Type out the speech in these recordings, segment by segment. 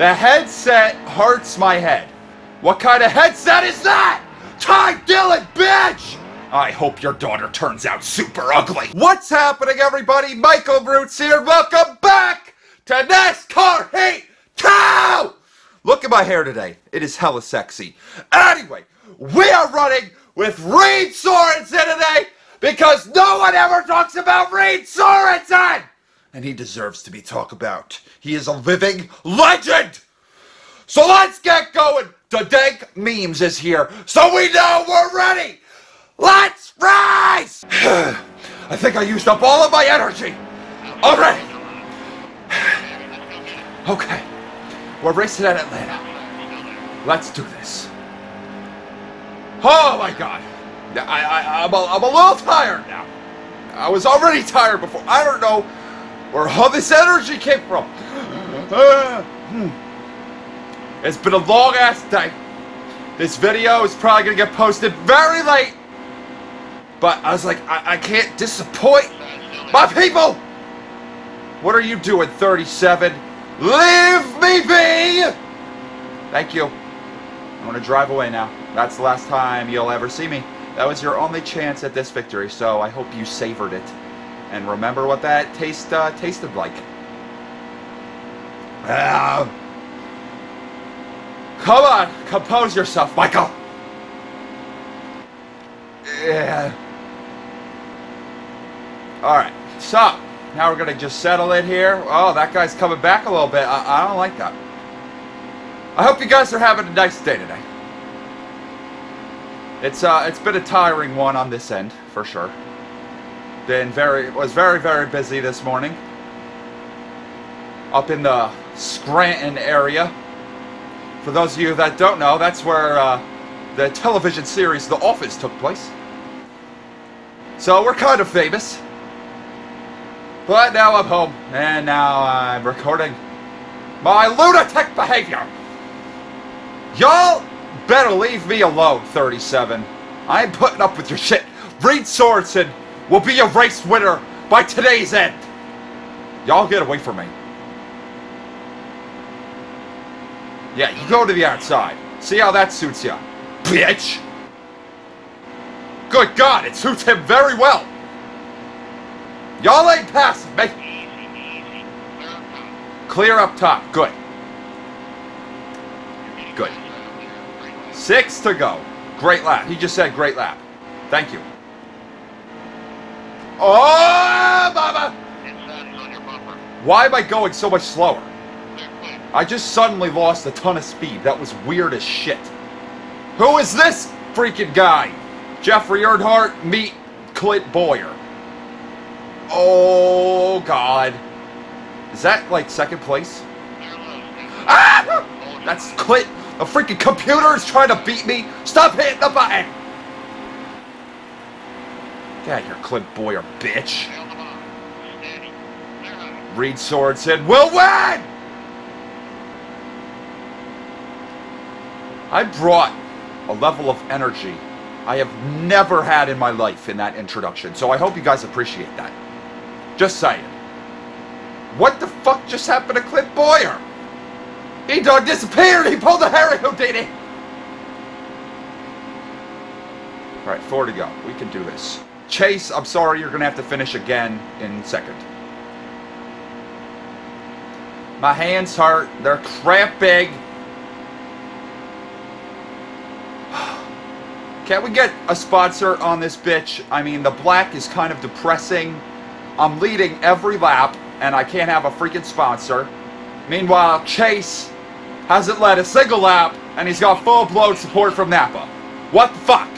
The headset hurts my head. What kind of headset is that? Ty Dillon, bitch! I hope your daughter turns out super ugly. What's happening, everybody? Michael Mrucz here. Welcome back to NASCAR Heat 2! Look at my hair today. It is hella sexy. Anyway, we are running with Reed Sorenson today because no one ever talks about Reed Sorenson! And he deserves to be talked about. He is a living legend! So let's get going! The Dank Memes is here, so we know we're ready! Let's rise! I think I used up all of my energy already. Okay, we're racing at Atlanta. Let's do this. Oh my god. I, I, I'm, a, I'm a little tired now. I was already tired before. I don't know where all this energy came from. It's been a long ass day. This video is probably to get posted very late. But I was like, I, I can't disappoint my people. What are you doing, 37? Leave me be! Thank you. I'm to drive away now. That's the last time you'll ever see me. That was your only chance at this victory, so I hope you savored it. And remember what that taste uh, tasted like. Uh, come on, compose yourself, Michael. Yeah. Alright, so, now we're to just settle it here. Oh, that guy's coming back a little bit. I, I don't like that. I hope you guys are having a nice day today. It's uh, it's been a tiring one on this end, for sure. Been very, was very, very busy this morning. Up in the Scranton area. For those of you that don't know, that's where uh, the television series The Office took place. So we're kind of famous. But now I'm home, and now I'm recording my lunatic behavior. Y'all better leave me alone, 37. I ain't putting up with your shit. Reed Sorenson will be a race winner by today's end. Y'all get away from me. Yeah, you go to the outside. See how that suits you, bitch. Good God, it suits him very well. Y'all ain't passing me. Clear up top. Good. Good. Six to go. Great lap. He just said great lap. Thank you. Oh, Baba! Why am I going so much slower? I just suddenly lost a ton of speed. That was weird as shit. Who is this freaking guy? Jeffrey Earnhardt, meet Clint Bowyer. Oh, God. Is that, like, second place? Ah! That's Clint. The freaking computer is trying to beat me. Stop hitting the button. Out here, Clint Bowyer, bitch. Reed Sorenson will win! I brought a level of energy I have never had in my life in that introduction, so I hope you guys appreciate that. Just saying. What the fuck just happened to Clint Bowyer? He dog disappeared! He pulled a Harry Houdini! Alright, four to go. We can do this. Chase, I'm sorry, you're going to have to finish again in second. My hands hurt. They're cramping. Can't we get a sponsor on this bitch? I mean, the black is kind of depressing. I'm leading every lap, and I can't have a freaking sponsor. Meanwhile, Chase hasn't led a single lap, and he's got full-blown support from Napa. What the fuck?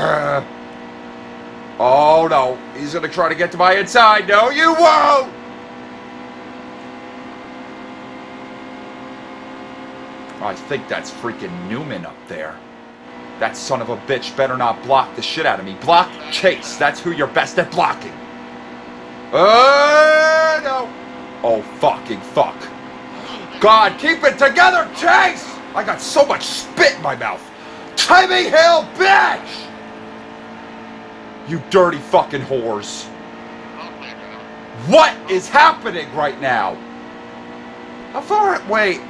Oh no, he's gonna try to get to my inside. No, you won't! I think that's freaking Newman up there. That son of a bitch better not block the shit out of me. Block Chase. That's who you're best at blocking. Uh, no. Oh, fucking fuck. God, keep it together, Chase! I got so much spit in my mouth. Timmy Hill, bitch! You dirty fucking whores. What is happening right now? How far? Wait.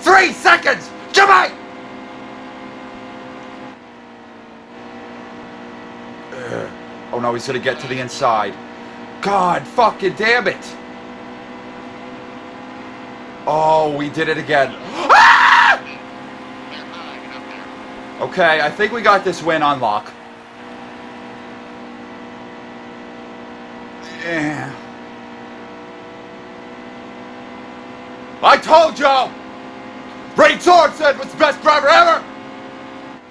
Three seconds! Jimmy! Ugh. Oh no, he's gonna get to the inside. God fucking damn it! Oh, we did it again. Ah! Okay, I think we got this win on lock. Yeah. I told y'all! Ray Sorenson was the best driver ever!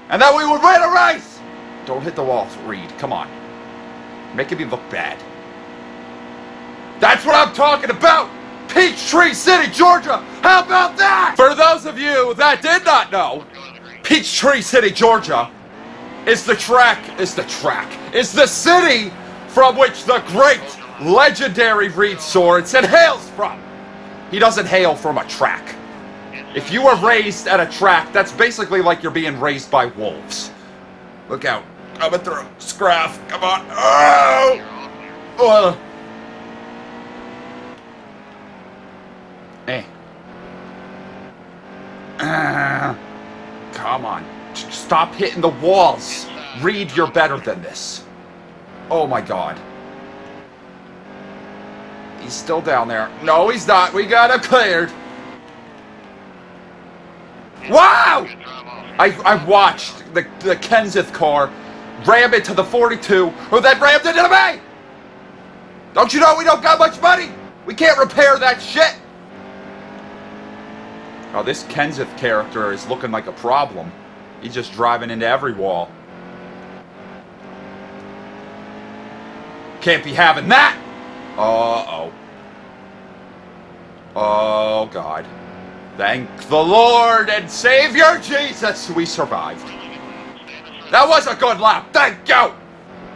And that we would win a race! Don't hit the walls, Reed. Come on. Making me look bad. That's what I'm talking about! Peachtree City, Georgia! How about that? For those of you that did not know, Peachtree City, Georgia is the track, is the track, is the city from which the great, legendary Reed Sorenson hails from. He doesn't hail from a track. If you were raised at a track, that's basically like you're being raised by wolves. Look out. I'm going through. Scraff. Come on. Oh! Uh. Eh. Uh, come on. Stop hitting the walls. Reed, you're better than this. Oh my god. He's still down there. No, he's not. We got him cleared. Wow! I, I watched the, the Kenseth car ram into the 42, who then rammed into me! Don't you know we don't got much money? We can't repair that shit! Oh, this Kenseth character is looking like a problem. He's just driving into every wall. Can't be having that! Uh-oh. Oh, God. Thank the Lord and Savior Jesus we survived. That was a good lap. Thank you!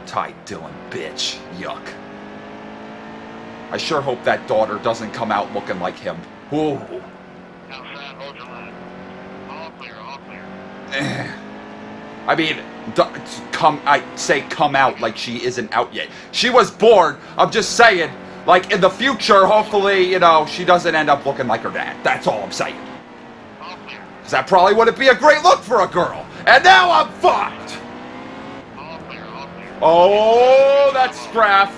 Ty Dillon, bitch. Yuck. I sure hope that daughter doesn't come out looking like him. Ooh. I mean, come. I say come out like she isn't out yet. She was born. I'm just saying, like in the future, hopefully, you know, she doesn't end up looking like her dad. That's all I'm saying. Because that probably wouldn't be a great look for a girl. And now I'm fucked. Oh, that's Scraff.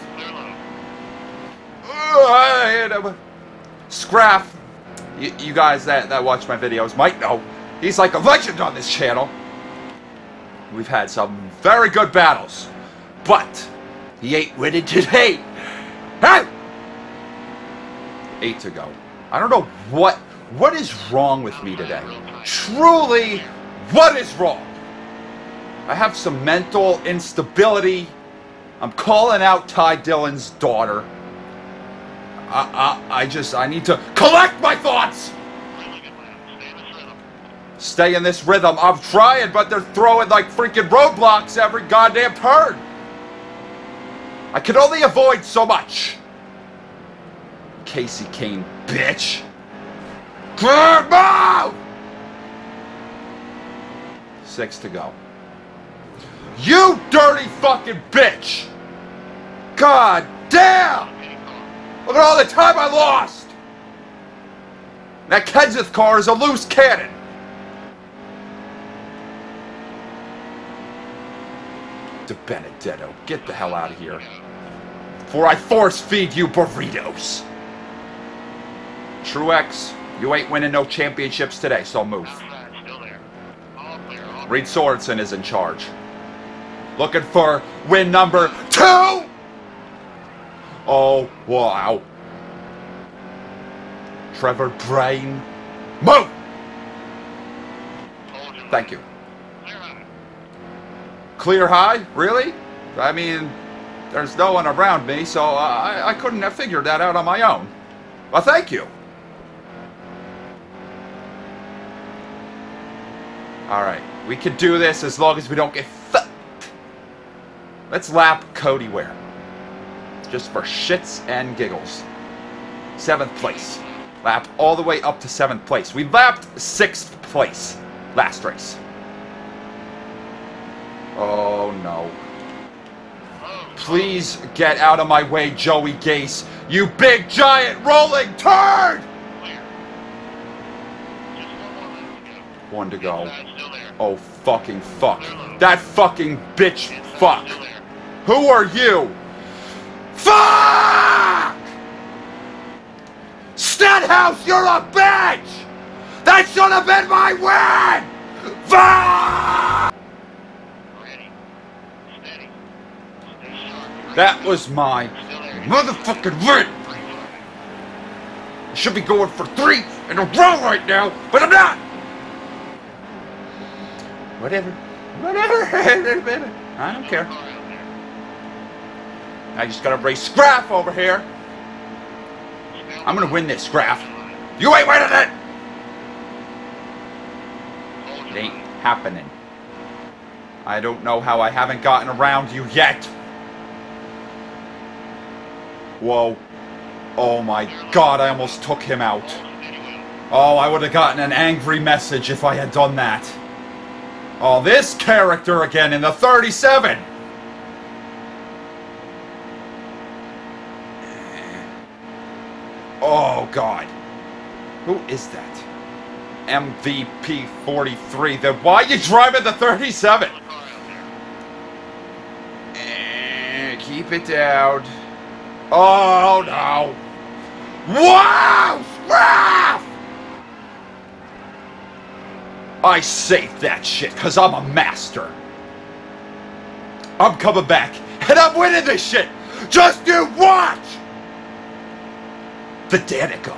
Scraff, you, you guys that, that watch my videos might know, he's like a legend on this channel. We've had some very good battles, but he ain't winning today. Hey! Eight to go. I don't know what what is wrong with me today. Truly, what is wrong? I have some mental instability. I'm calling out Ty Dillon's daughter. I, I, I just, I need to collect my thoughts! Stay in this rhythm. I'm trying, but they're throwing like freaking roadblocks every goddamn turn. I can only avoid so much. Kasey Kahne, bitch. Clear! Six to go. You dirty fucking bitch! God damn! Look at all the time I lost! That Kenseth car is a loose cannon. De Benedetto, get the hell out of here. For I force feed you burritos. Truex, you ain't winning no championships today, so move. Reed Sorenson is in charge. Looking for win number two! Oh, wow. Trevor Bayne. Move! Thank you. Clear high? Really? I mean, there's no one around me, so I, I couldn't have figured that out on my own. Well, thank you. Alright, we can do this as long as we don't get fucked. Let's lap Cody Ware. Just for shits and giggles. Seventh place. Lap all the way up to seventh place. We lapped sixth place last race. Oh no. Please get out of my way, Joey Gase. You big, giant, rolling turd! One to go. Oh, fucking fuck. That fucking bitch fuck. Who are you? Fuck! Stenhouse, you're a bitch! That should have been my win! Fuck! Ready. Steady. Stay sharp. That was my motherfucking win! I should be going for three in a row right now, but I'm not! Whatever. Whatever. I don't care. I just gotta race Scraff over here. I'm gonna win this, Scraff. You ain't winning it! It ain't happening. I don't know how I haven't gotten around you yet. Whoa. Oh my god, I almost took him out. Oh, I would have gotten an angry message if I had done that. Oh, this character again in the 37! Oh, God. Who is that? MVP 43. Then why are you driving the 37? Car out there. Eh, keep it down. Oh, no. Wow! I saved that shit because I'm a master. I'm coming back and I'm winning this shit. Just you watch! The Danica.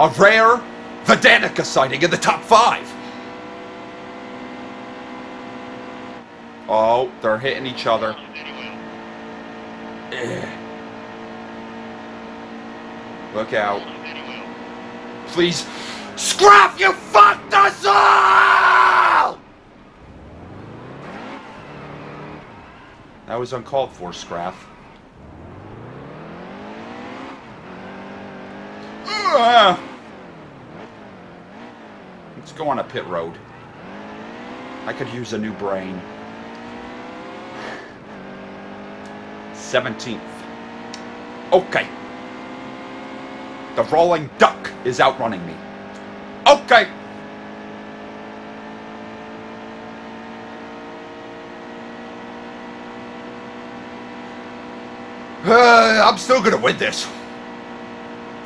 A rare the Danica sighting in the top five. Oh, they're hitting each other. Look out. Please. Scrap, you fucked us all! That was uncalled for, Scrap. Let's go on a pit road. I could use a new brain. 17th. Okay. The rolling duck is outrunning me. Okay. Uh, I'm still gonna win this.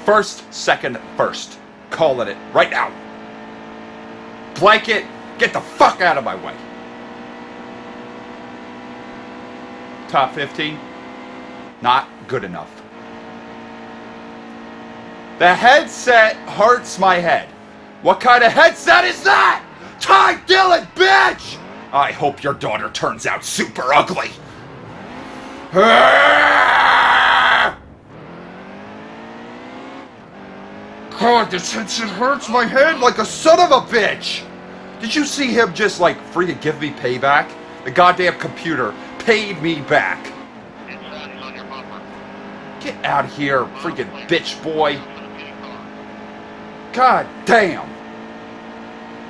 First, second, first. Calling it it right now. Blanket, get the fuck out of my way. Top 15? Not good enough. The headset hurts my head. What kind of headset is that? Ty Dillon, bitch! I hope your daughter turns out super ugly. God, this headset hurts my head like a son of a bitch! Did you see him just like freaking give me payback? The goddamn computer paid me back. Inside is on your bumper. Get out of here, freaking bitch boy. God damn.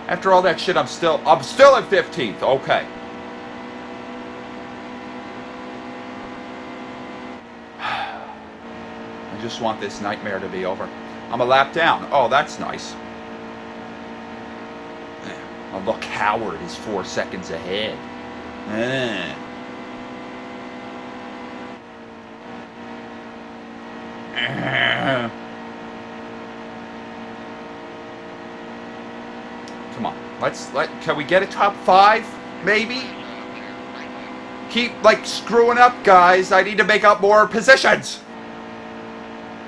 After all that shit, I'm still I'm still at 15th. Okay. I just want this nightmare to be over. I'm a lap down. Oh, that's nice. Look, Howard is four seconds ahead. Eh. Come on, let's let. Can we get a top five? Maybe. Keep like screwing up, guys. I need to make up more positions.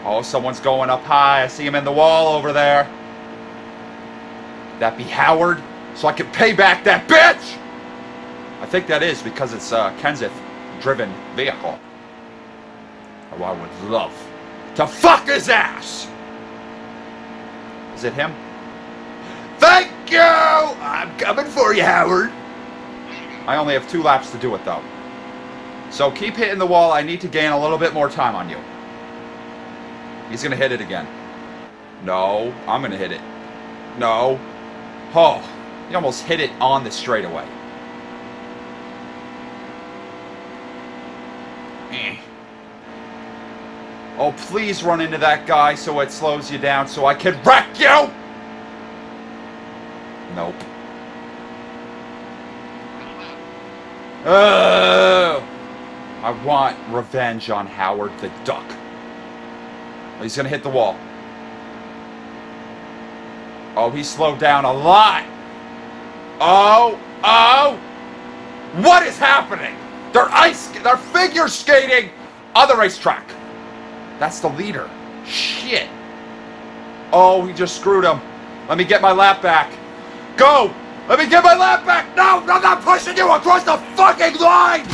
Oh, someone's going up high. I see him in the wall over there. That be Howard, so I can pay back that bitch. I think that is because it's a Kenseth driven vehicle. Oh, I would love to fuck his ass. Is it him? Thank go! I'm coming for you, Howard. I only have two laps to do it, though. So keep hitting the wall. I need to gain a little bit more time on you. He's going to hit it again. No, I'm going to hit it. No. Oh, he almost hit it on the straightaway. Eh. Oh, please run into that guy so it slows you down so I can wreck you! Nope. Oh! I want revenge on Howard the Duck. He's gonna hit the wall. Oh, he slowed down a lot. Oh, oh! What is happening? They're ice, they're figure skating on the racetrack. That's the leader. Shit. Oh, he just screwed him. Let me get my lap back. Go! Let me get my lap back! No, I'm not pushing you across the fucking line!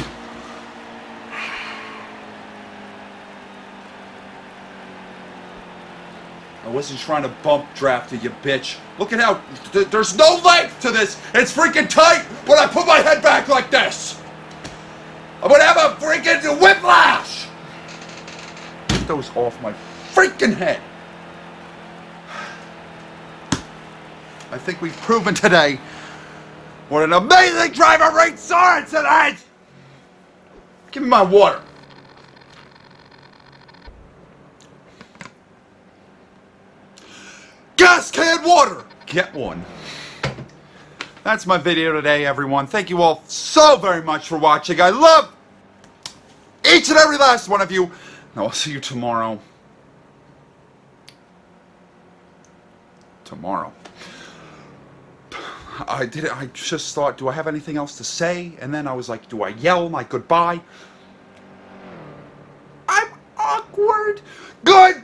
I wasn't trying to bump draft you, bitch. Look at how th there's no length to this. It's freaking tight when I put my head back like this. I'm gonna have a freaking whiplash. Get those off my freaking head. I think we've proven today what an amazing driver Ray Sorenson is! Give me my water. Gas can water! Get one. That's my video today, everyone. Thank you all so very much for watching. I love each and every last one of you. And I'll see you tomorrow. Tomorrow. I did it. I just thought, do I have anything else to say? And then I was like, do I yell my goodbye? I'm awkward. Goodbye!